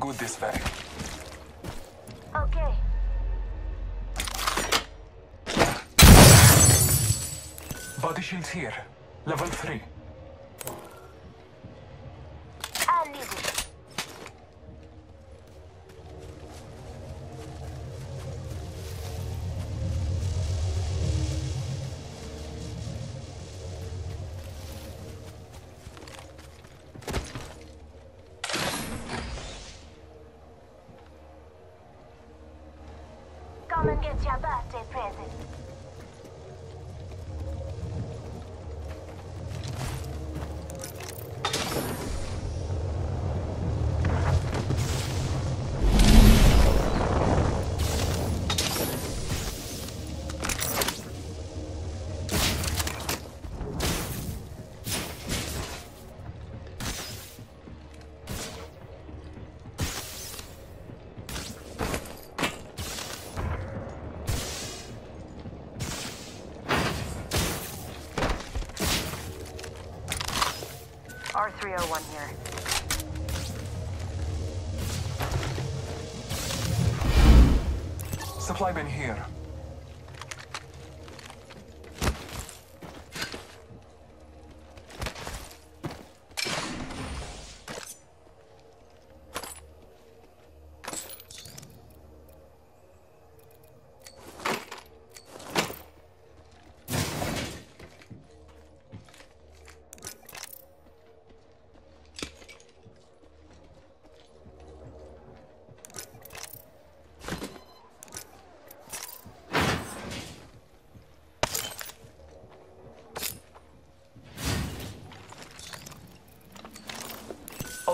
Good this way. Okay. Body shields here. Level 3. Your birthday present. R301 here. Supply bin here.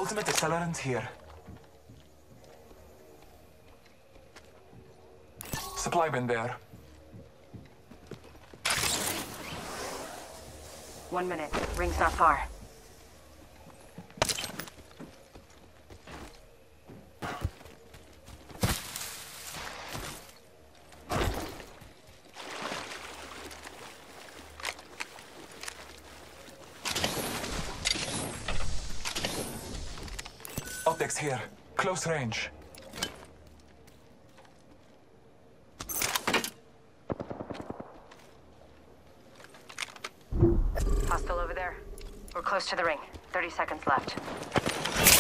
Ultimate accelerant here. Supply bin there. One minute. Ring's not far. Here. Close range. Hostile over there. We're close to the ring. 30 seconds left.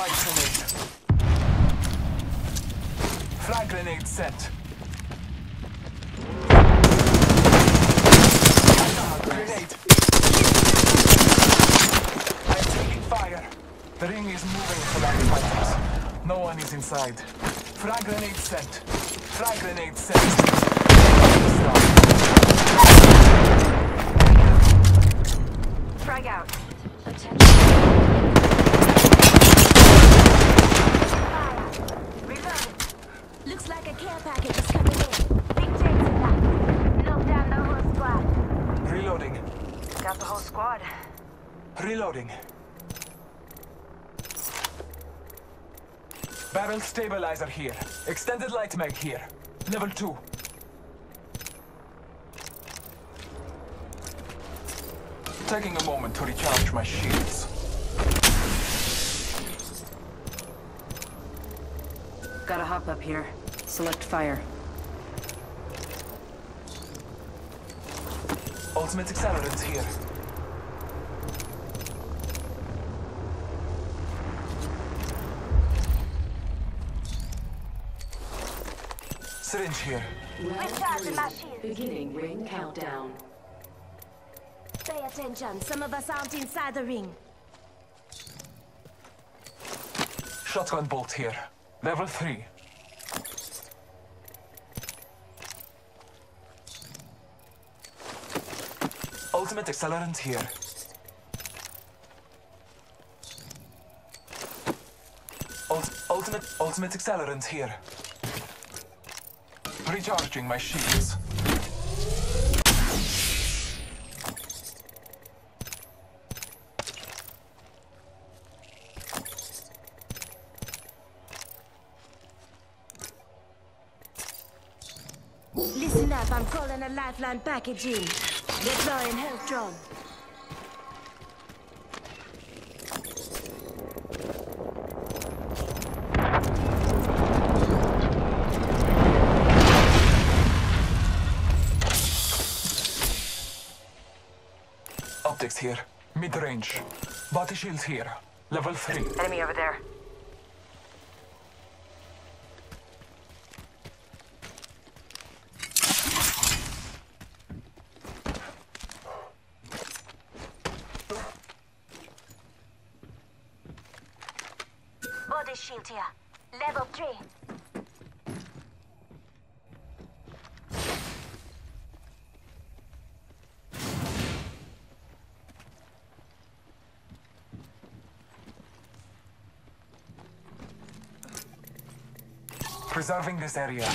Thermite grenade. Frag grenade set. Grenade. I am taking fire. The ring is moving for our fighters. No one is inside. Frag grenade set. Frag grenade set. Frag out. Reloading. Looks like a care package is coming in. Big Jake's in that. Knock down the whole squad. Reloading. Got the whole squad. Reloading. Barrel stabilizer here. Extended light mag here. Level 2. Taking a moment to recharge my shields. Gotta hop up here. Select fire. Ultimate accelerants here. Syringe here. Recharging my shield. Beginning ring countdown. Pay attention, some of us aren't inside the ring. Shotgun bolt here. Level 3. Ultimate accelerant here. Ult ultimate ultimate accelerant here. Recharging my shields. Listen up, I'm calling a lifeline package in. Deploying health drone. Optics here. Mid-range. Body shields here. Level 3. Enemy over there. Body shield here. Level 3. Preserving this area.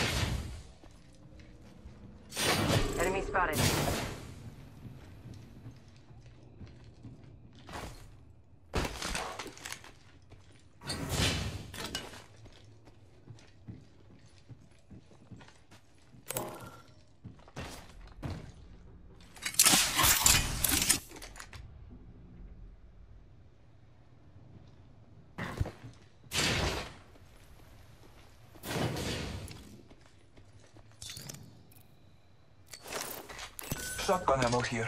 Enemy spotted. Shotgun ammo here.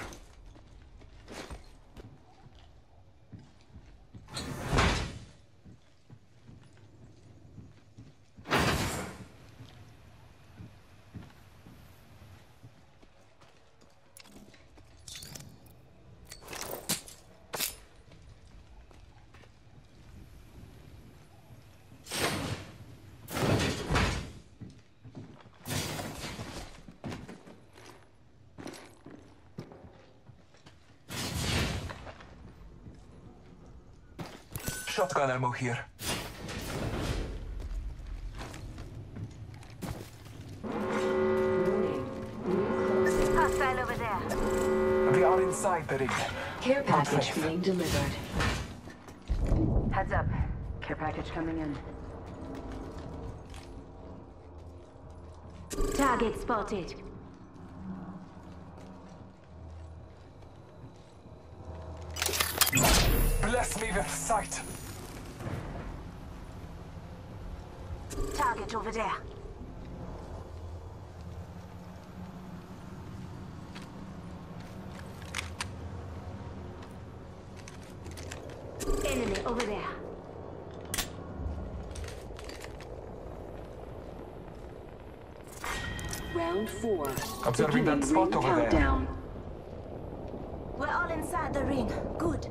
Shotgun ammo here. Warning. Ring closing. Hostile over there. We are inside the ring. Care package being delivered. Heads up. Care package coming in. Target spotted. Bless me with sight. Target over there. Enemy over there. Round four. Observing that spot ring over there. countdown. We're all inside the ring. Good.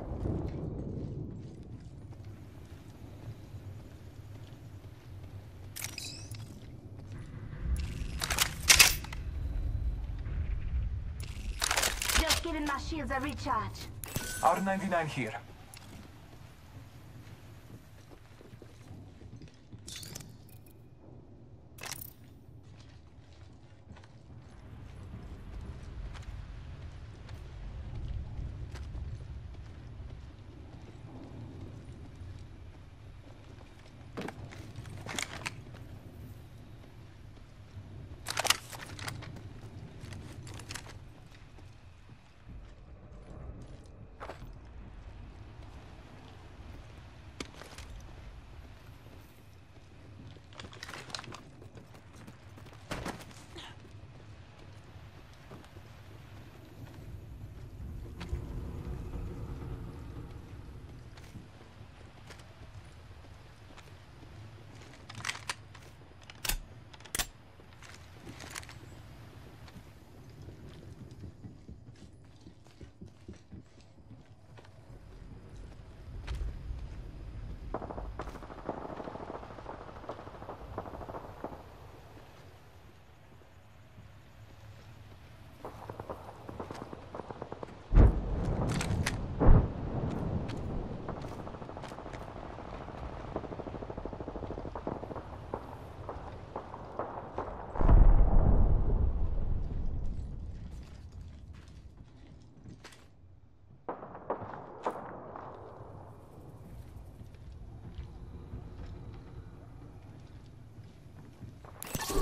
Just giving my shields a recharge. R99 here.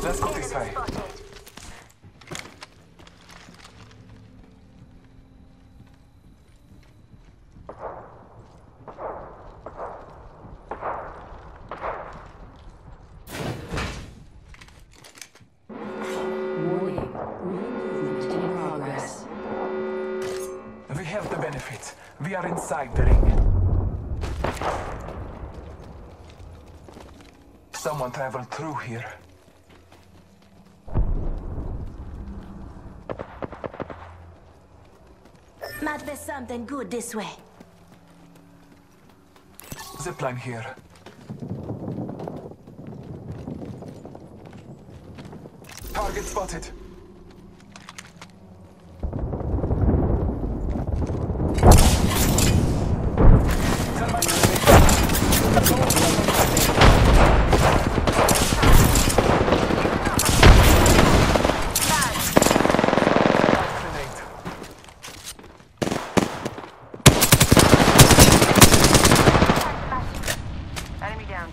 Let's go this way. We have the benefit. We are inside the ring. Someone traveled through here. Might be something good this way. Zipline here. Target spotted. Thermite grenade. Enemy down.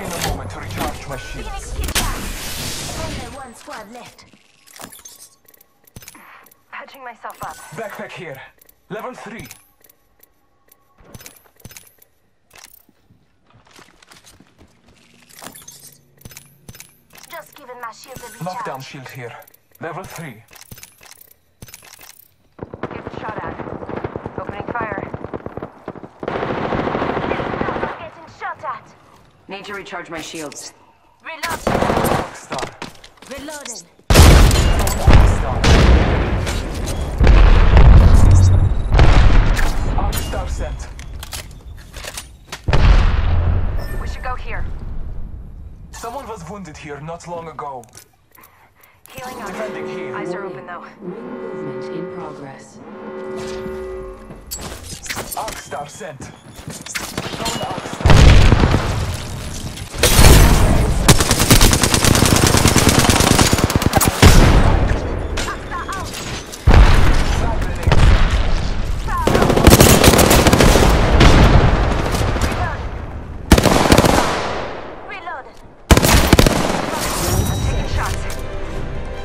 Taking a moment to recharge my shields. Only one squad left. Patching myself up. Backpack here. Level 3. Just giving my shield a recharge. Knockdown shield here. Level 3. Need to recharge my shields. Reload. Star. Reloading. Star. Star sent. We should go here. Someone was wounded here not long ago. Healing up. Defending here. Eyes are open though. Ring movement in progress. Arc star sent.